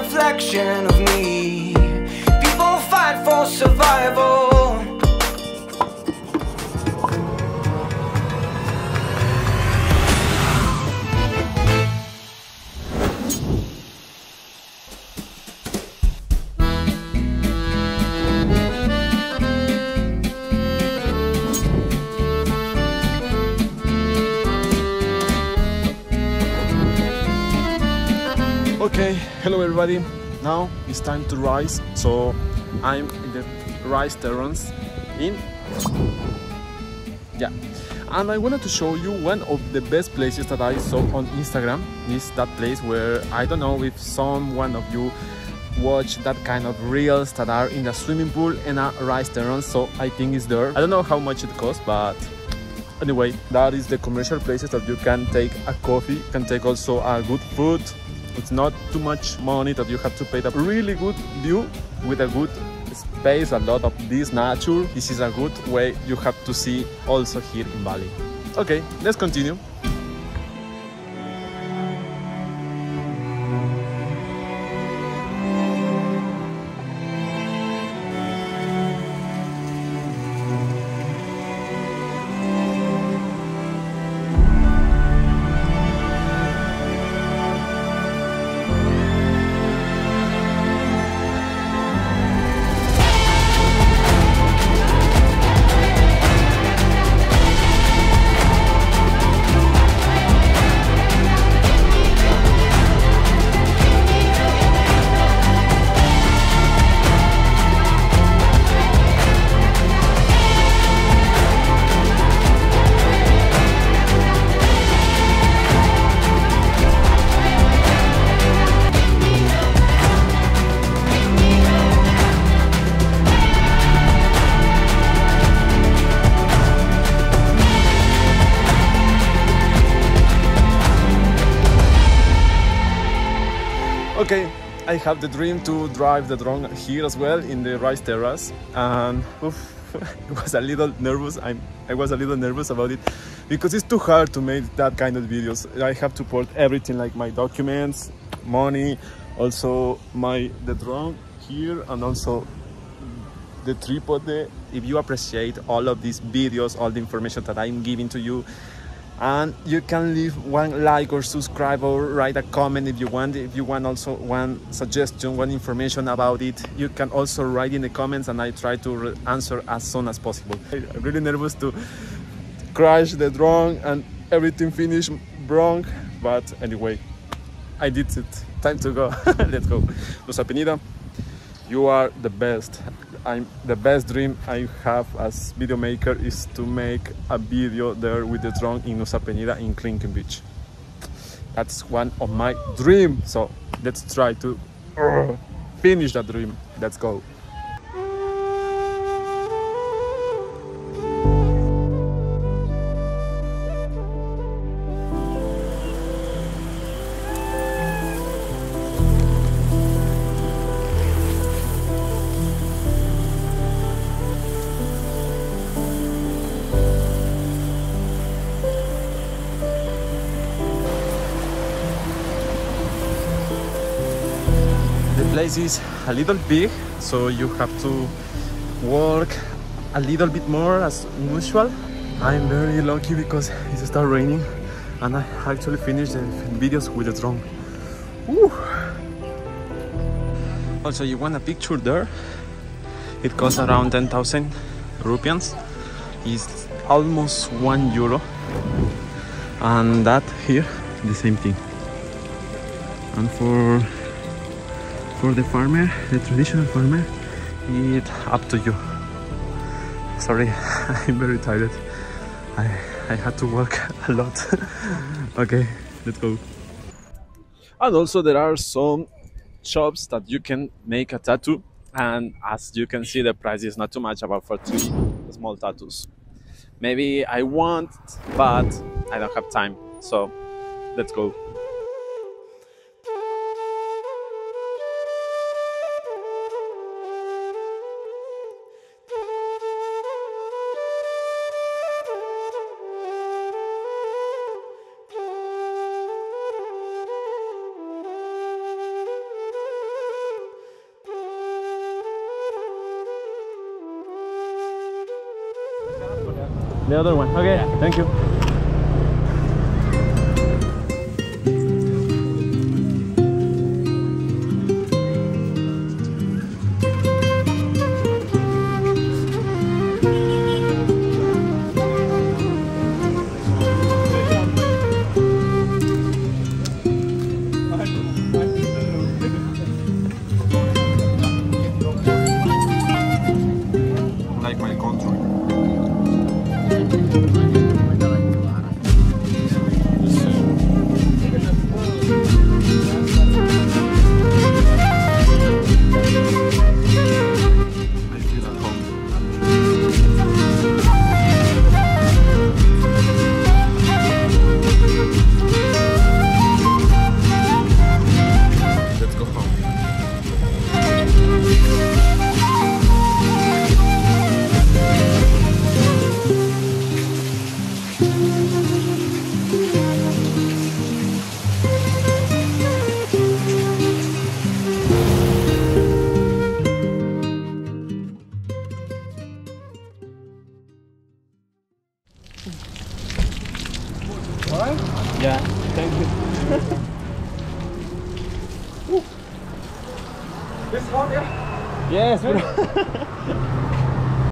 reflection of me. People fight for survival. Okay, hello everybody. Now it's time to rise. So I'm in the rice terrace in yeah. And I wanted to show you one of the best places that I saw on Instagram. Is that place where I don't know if someone of you watch that kind of reels that are in a swimming pool and a rice terrace. So I think it's there. I don't know how much it costs, but anyway that is the commercial places that you can take a coffee can take also a good food it's not too much money that you have to pay a really good view with a good space a lot of this nature. This is a good way you have to see also here in bali. Okay let's continue Okay, I have the dream to drive the drone here as well in the rice terrace, and oof, I was a little nervous. I'm, I was a little nervous about it because it's too hard to make that kind of videos. I have to put everything like my documents, money, also my the drone here, and also the tripod. If you appreciate all of these videos, all the information that I'm giving to you, and you can leave one like or subscribe or write a comment if you want. If you want also one suggestion one information about it you can also write in the comments and i try to answer as soon as possible. I'm really nervous to crash the drone and everything finish wrong but anyway i did it. Time to go. Let's go. Penida you are the best i'm the best dream i have as video maker is to make a video there with the drone in Nusa Penida in Kelingking Beach. That's one of my dream. So let's try to uh, finish that dream. Let's go place is a little big so you have to walk a little bit more as usual. I'm very lucky because it started raining and i actually finished the videos with the drone. Woo. also you want a picture there? It costs around 10,000 rupians it's almost one euro. And that here the same thing. And for for the farmer the traditional farmer it's up to you sorry i'm very tired i i had to walk a lot okay let's go and also there are some shops that you can make a tattoo and as you can see the price is not too much about for three small tattoos maybe i want but I don't have time. So let's go. The other one. Okay, thank you. Yeah, thank you. This one, yeah. Yes.